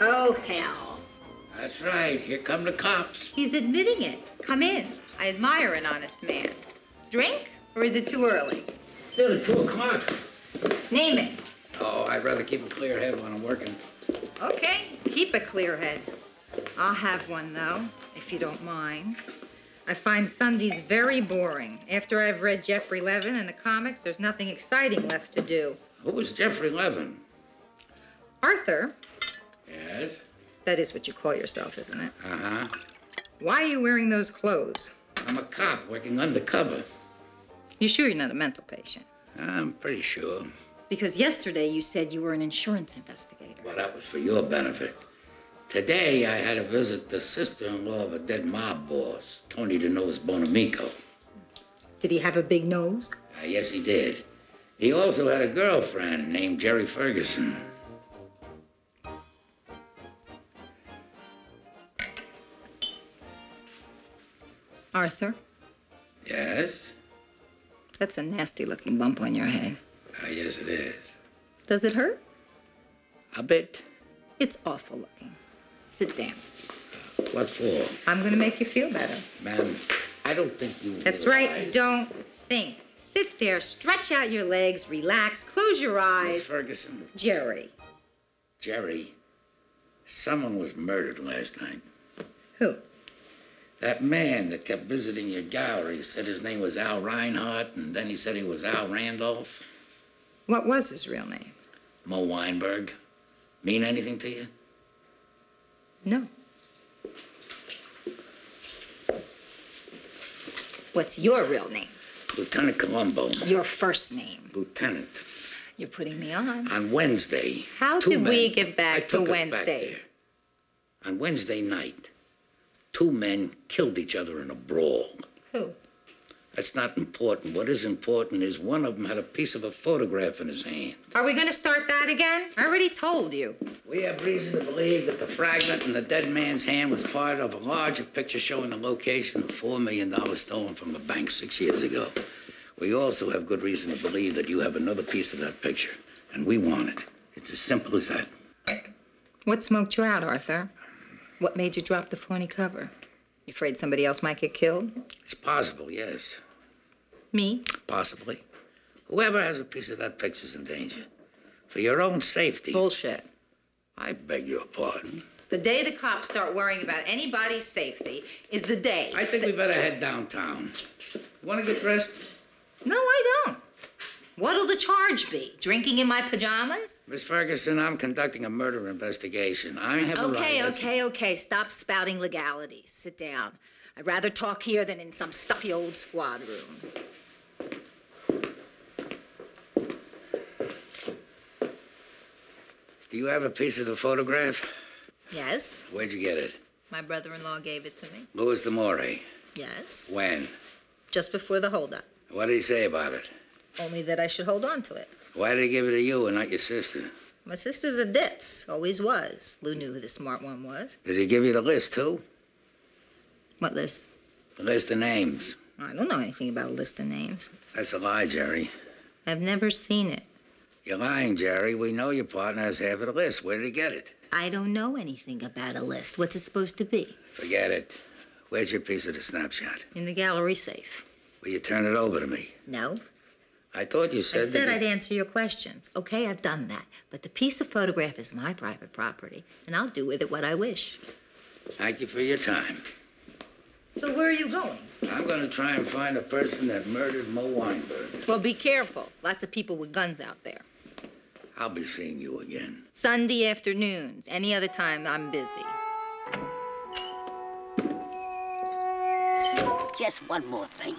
Oh, hell. That's right. Here come the cops. He's admitting it. Come in. I admire an honest man. Drink, or is it too early? Still at two o'clock. Name it. Oh, I'd rather keep a clear head when I'm working. Okay, keep a clear head. I'll have one, though, if you don't mind. I find Sundays very boring. After I've read Jeffrey Levin and the comics, there's nothing exciting left to do. Who was Jeffrey Levin? Arthur, Yes. that is what you call yourself, isn't it? Uh huh. Why are you wearing those clothes? I'm a cop working undercover. You sure you're not a mental patient? I'm pretty sure. Because yesterday you said you were an insurance investigator. Well, that was for your benefit. Today, I had to visit the sister-in-law of a dead mob boss, Tony the Nose Bonamico. Did he have a big nose? Uh, yes, he did. He also had a girlfriend named Jerry Ferguson. Arthur, Yes? that's a nasty looking bump on your head. Uh, yes, it is. Does it hurt? A bit. It's awful looking. Sit down. What for? I'm gonna make you feel better. Ma'am, I don't think you. That's realize- right, don't think. Sit there, stretch out your legs, relax, close your eyes. Miss. Ferguson, Jerry. Jerry, someone was murdered last night. Who? That man that kept visiting your gallery said his name was Al Reinhardt, and then he said he was Al Randolph. What was his real name? Mo Weinberg. Mean anything to you? No. What's your real name? Lieutenant Columbo. Your first name. Lieutenant. You're putting me on. On Wednesday. How did we get back I to back Wednesday? there. On Wednesday night, two men killed each other in a brawl. Who? That's not important. What is important is one of them had a piece of a photograph in his hand. Are we gonna start that again? I already told you. We have reason to believe that the fragment in the dead man's hand was part of a larger picture showing the location of $4 million stolen from a bank six years ago. We also have good reason to believe that you have another piece of that picture, and we want it. It's as simple as that. What smoked you out, Arthur? What made you drop the phony cover? You afraid somebody else might get killed? It's possible, yes. Me? Possibly. Whoever has a piece of that picture's in danger. For your own safety. Bullshit. I beg your pardon. The day the cops start worrying about anybody's safety is the day. I think we better head downtown. Want to get dressed? No, I don't. What'll the charge be? Drinking in my pajamas? Miss Ferguson, I'm conducting a murder investigation. I have a Okay, right. okay, okay. Stop spouting legalities. Sit down. I'd rather talk here than in some stuffy old squad room. Do you have a piece of the photograph? Yes, Where'd you get it? my brother-in-law gave it to me. Louis D'Amore. Yes, When? just before the holdup. What did he say about it? Only that I should hold on to it. Why did he give it to you and not your sister? My sister's a ditz, always was. Lou knew who the smart one was. Did he give you the list, too? What list? The list of names. I don't know anything about a list of names. That's a lie, Jerry. I've never seen it. You're lying, Jerry. We know your partner has half of the list. Where did he get it? I don't know anything about a list. What's it supposed to be? Forget it. Where's your piece of the snapshot? In the gallery safe. Will you turn it over to me? No. I thought you said I said that I'd you- answer your questions. Okay, I've done that. But the piece of photograph is my private property, and I'll do with it what I wish. Thank you for your time. So where are you going? I'm going to try and find the person that murdered Mo Weinberg. Well, be careful. Lots of people with guns out there. I'll be seeing you again. Sunday afternoons. Any other time, I'm busy. Just one more thing.